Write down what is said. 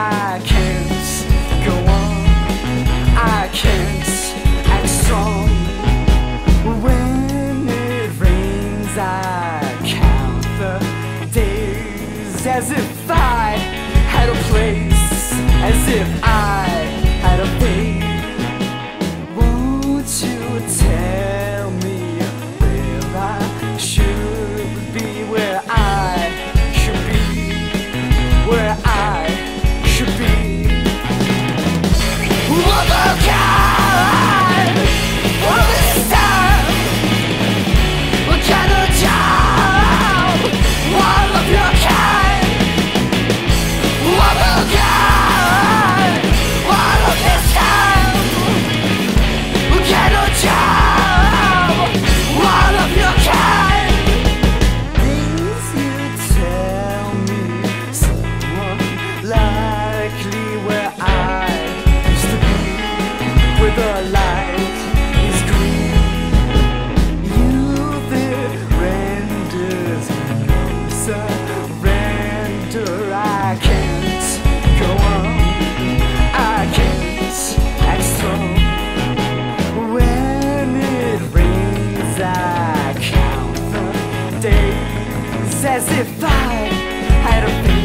I can't go on. I can't act strong. When it rains, I count the days as if I had a place, as if I. days as if I had a face.